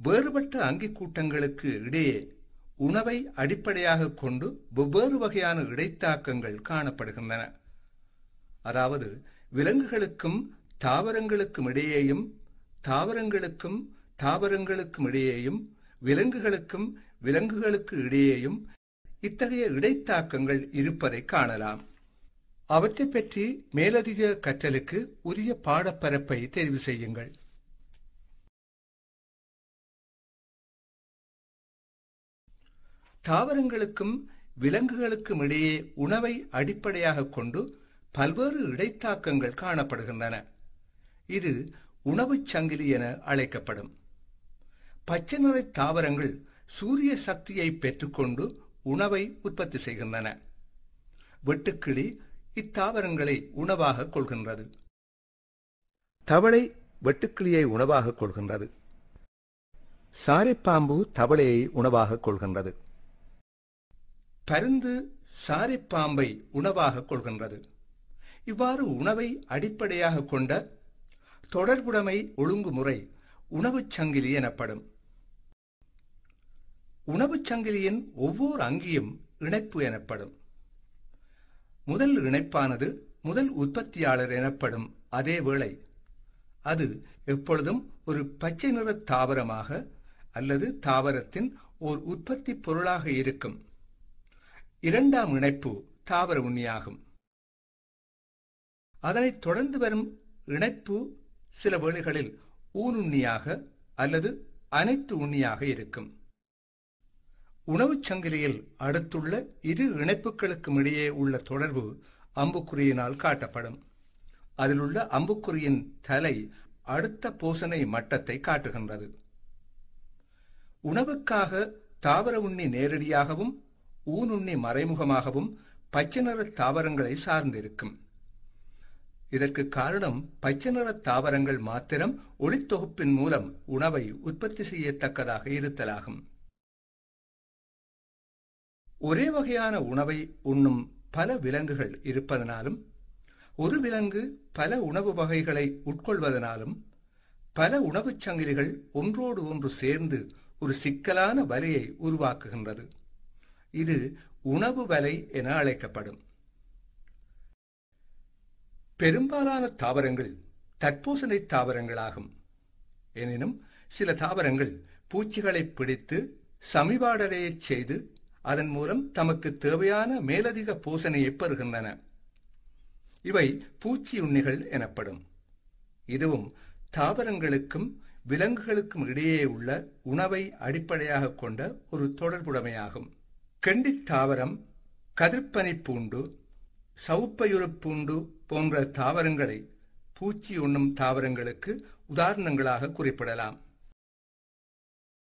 வேறுபட்ட அங்கிக் கூட்டங்களுக்கு இடையே உணவை அடிப்படையாக கொண்டு வெவ்வேறு வகையான இடைத்தாக்கங்கள் காணப்படுகின்றன. அதாவது விலங்குகளுக்கும் தாவரங்களுக்கும் இடையேயும் தாவரங்களுக்கும் தாவரங்களுக்கும் இடையேயும் விலங்குகளுக்கும் விலங்குகளுக்கு இடையேயும் இத்தகைய இடைத்தாக்கங்கள் இருப்பதை காணலாம். அவற்றை பற்றி மேலதிக கற்றலுக்கு உரிய பாடப்பரப்பை தெரிவு செய்யுங்கள். தாவரங்களுக்கும் விலங்குகளுக்கும் இடையே உணவை அடிப்படையாக கொண்டு பல்வேறு இடைத்தாக்கங்கள் காணப்படுகின்றன. இது உணவுச் சங்கிலி என அழைக்கப்படும். பச்சை நிற தாவரங்கள் சூரிய சக்தியை பெற்றுக்கொண்டு உணவை உற்பத்தி செய்கின்றன. வெட்டுக்கிளி இத்தாவரங்களை உணவாக கொள்கின்றது. தவளை வெட்டுக்கிளியை உணவாக கொள்கின்றது. சாரைப்பாம்பு தவளையை உணவாக கொள்கின்றது. பருந்து சாரிப்பாம்பை உணவாக கொள்கின்றது. இவ்வாறு உணவை அடிப்படையாக கொண்ட தொடர்புடைமை ஒழுங்குமுறை உணவுச் சங்கிலி எனப்படும். உணவுச் சங்கிலியின் ஒவ்வொரு அங்கியும் இணைப்பு எனப்படும். முதல் இணைப்பானது முதல் உற்பத்தியாளர் எனப்படும் அதே வேளை அது எப்பொழுதும் ஒரு பச்சை நிற தாவரமாக அல்லது தாவரத்தின் ஓர் உற்பத்தி பொருளாக இருக்கும். இரண்டாம் இணைப்பு தாவர உண்ணியாகும். அதனைத் தொடர்ந்து வரும் இணைப்பு சில வேளைகளில் ஊனுண்ணியாக அல்லது அனைத்து உண்ணியாக இருக்கும். உணவுச் சங்கிலியில் அடுத்துள்ள இரு இணைப்புகளுக்கும் இடையே உள்ள தொடர்பு அம்புக்குறியினால் காட்டப்படும். அதிலுள்ள அம்புக்குறியின் தலை அடுத்த போசனை மட்டத்தை காட்டுகின்றது. உணவுக்காக தாவர உண்ணி நேரடியாகவும் ஊனுண்ணி மறைமுகமாகவும் பச்சை நிற தாவரங்களை சார்ந்திருக்கும். இதற்கு காரணம் பச்சை நிற தாவரங்கள் மாத்திரம் ஒளித்தொகுப்பின் மூலம் உணவை உற்பத்தி செய்யத்தக்கதாக இருத்தலாகும். ஒரே வகையான உணவை உண்ணும் பல விலங்குகள் இருப்பதனாலும் ஒரு விலங்கு பல உணவு வகைகளை உட்கொள்வதனாலும் பல உணவுச் சங்கிலிகள் ஒன்றோடு ஒன்று சேர்ந்து ஒரு சிக்கலான வலையை உருவாக்குகின்றது. இது உணவு வலை என அழைக்கப்படும். பெரும்பாலான தாவரங்கள் தற்போசனை தாவரங்களாகும். எனினும் சில தாவரங்கள் பூச்சிகளை பிடித்து சமிபாடரையச் செய்து அதன் மூலம் தமக்கு தேவையான மேலதிக பூசணையை பெறுகின்றன. இவை பூச்சி உண்ணிகள் எனப்படும். இதுவும் தாவரங்களுக்கும் விலங்குகளுக்கும் இடையே உள்ள உணவை அடிப்படையாக கொண்ட ஒரு தொடர்புடைமையாகும். கெண்டித் தாவரம் கதிர்ப்பனை பூண்டு சவுப்பயுறு பூண்டு போன்ற தாவரங்களை பூச்சி உண்ணும் தாவரங்களுக்கு உதாரணங்களாக குறிப்பிடலாம்.